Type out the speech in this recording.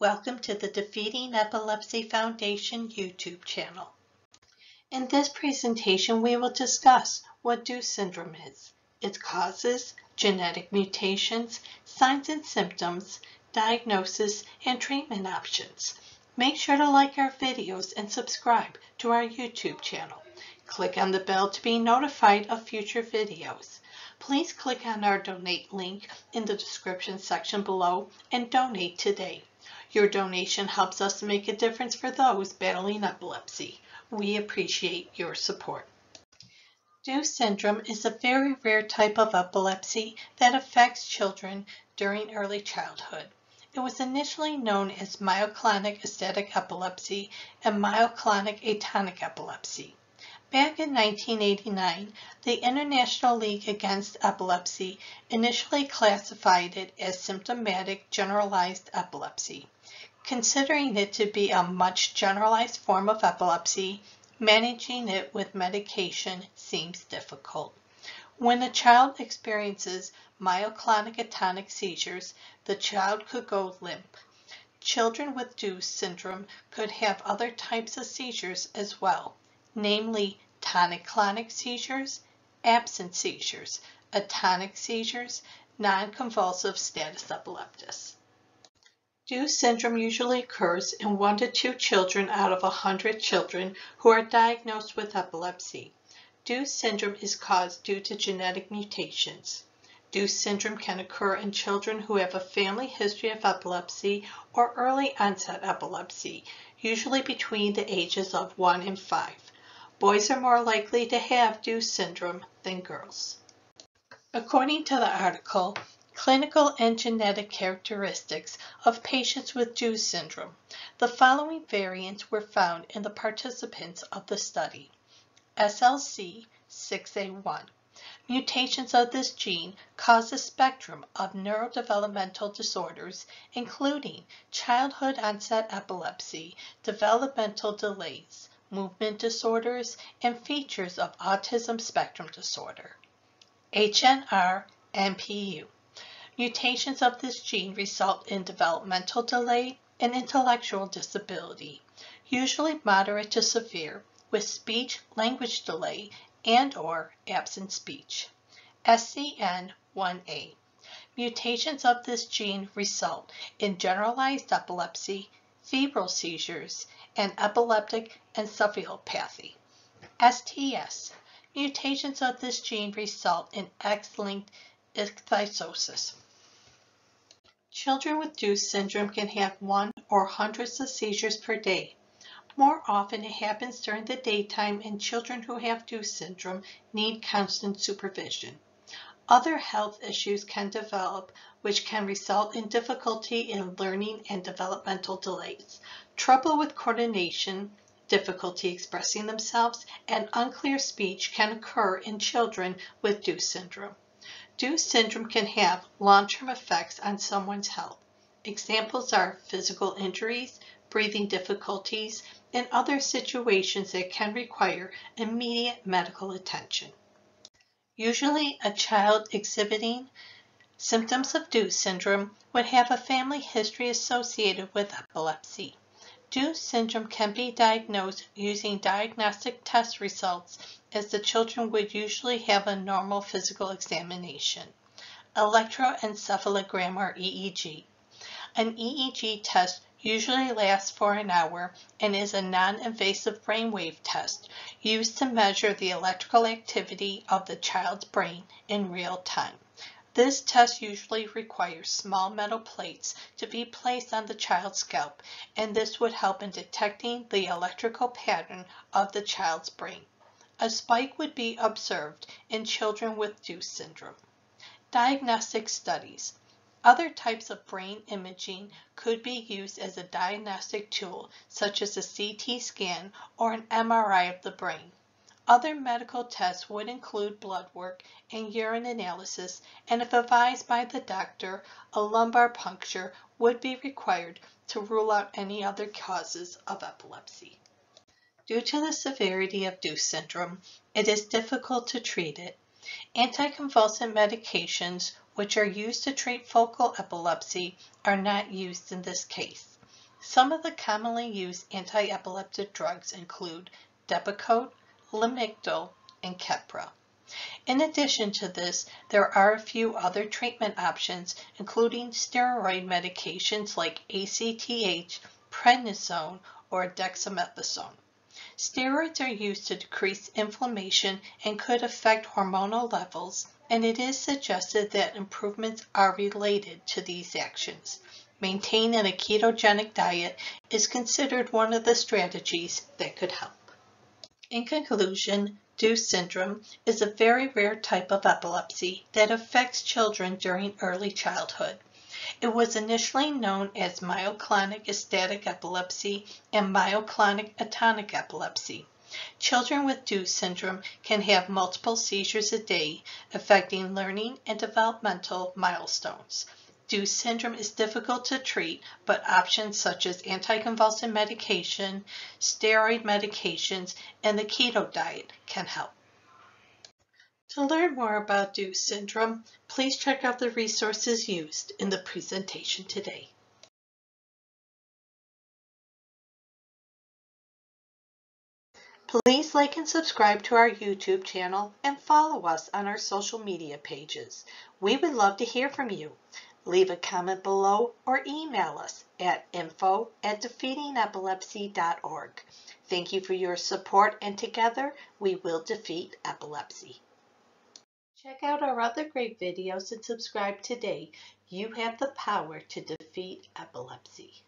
Welcome to the Defeating Epilepsy Foundation YouTube channel. In this presentation, we will discuss what Doose syndrome is, its causes, genetic mutations, signs and symptoms, diagnosis, and treatment options. Make sure to like our videos and subscribe to our YouTube channel. Click on the bell to be notified of future videos. Please click on our donate link in the description section below and donate today. Your donation helps us make a difference for those battling epilepsy. We appreciate your support. Doose syndrome is a very rare type of epilepsy that affects children during early childhood. It was initially known as myoclonic atonic epilepsy and myoclonic atonic epilepsy. Back in 1989, the International League Against Epilepsy initially classified it as symptomatic generalized epilepsy. Considering it to be a much generalized form of epilepsy, managing it with medication seems difficult. When a child experiences myoclonic atonic seizures, the child could go limp. Children with Doose syndrome could have other types of seizures as well, namely tonic-clonic seizures, absent seizures, atonic seizures, non-convulsive status epilepticus. Doose syndrome usually occurs in 1 to 2 children out of 100 children who are diagnosed with epilepsy. Doose syndrome is caused due to genetic mutations. Doose syndrome can occur in children who have a family history of epilepsy or early onset epilepsy, usually between the ages of 1 and 5. Boys are more likely to have Doose syndrome than girls. According to the article, Clinical and genetic characteristics of patients with Doose syndrome. The following variants were found in the participants of the study. SLC 6A1. Mutations of this gene cause a spectrum of neurodevelopmental disorders, including childhood onset epilepsy, developmental delays, movement disorders, and features of autism spectrum disorder. HNR NPU. Mutations of this gene result in developmental delay and intellectual disability, usually moderate to severe, with speech-language delay and or absent speech. SCN1A. Mutations of this gene result in generalized epilepsy, febrile seizures, and epileptic encephalopathy. STS. Mutations of this gene result in X-linked ichthyosis. Children with Doose syndrome can have one or hundreds of seizures per day. More often it happens during the daytime and children who have Doose syndrome need constant supervision. Other health issues can develop which can result in difficulty in learning and developmental delays. Trouble with coordination, difficulty expressing themselves, and unclear speech can occur in children with Doose syndrome. Doose syndrome can have long-term effects on someone's health. Examples are physical injuries, breathing difficulties, and other situations that can require immediate medical attention. Usually, a child exhibiting symptoms of Doose syndrome would have a family history associated with epilepsy. Doose syndrome can be diagnosed using diagnostic test results as the children would usually have a normal physical examination. Electroencephalogram or EEG. An EEG test usually lasts for an hour and is a non-invasive brainwave test used to measure the electrical activity of the child's brain in real time. This test usually requires small metal plates to be placed on the child's scalp, and this would help in detecting the electrical pattern of the child's brain. A spike would be observed in children with Doose syndrome. Diagnostic studies. Other types of brain imaging could be used as a diagnostic tool, such as a CT scan or an MRI of the brain. Other medical tests would include blood work and urine analysis, and if advised by the doctor, a lumbar puncture would be required to rule out any other causes of epilepsy. Due to the severity of Doose syndrome, it is difficult to treat it. Anticonvulsant medications, which are used to treat focal epilepsy, are not used in this case. Some of the commonly used anti-epileptic drugs include Depakote, Lamictal, and Keppra. In addition to this, there are a few other treatment options, including steroid medications like ACTH, prednisone, or dexamethasone. Steroids are used to decrease inflammation and could affect hormonal levels, and it is suggested that improvements are related to these actions. Maintaining a ketogenic diet is considered one of the strategies that could help. In conclusion, Doose syndrome is a very rare type of epilepsy that affects children during early childhood. It was initially known as myoclonic astatic epilepsy and myoclonic atonic epilepsy. Children with Doose syndrome can have multiple seizures a day, affecting learning and developmental milestones. Doose syndrome is difficult to treat, but options such as anticonvulsant medication, steroid medications, and the keto diet can help. To learn more about Doose syndrome, please check out the resources used in the presentation today. Please like and subscribe to our YouTube channel and follow us on our social media pages. We would love to hear from you. Leave a comment below or email us at info at defeatingepilepsy.org. Thank you for your support and together we will defeat epilepsy. Check out our other great videos and subscribe today. You have the power to defeat epilepsy.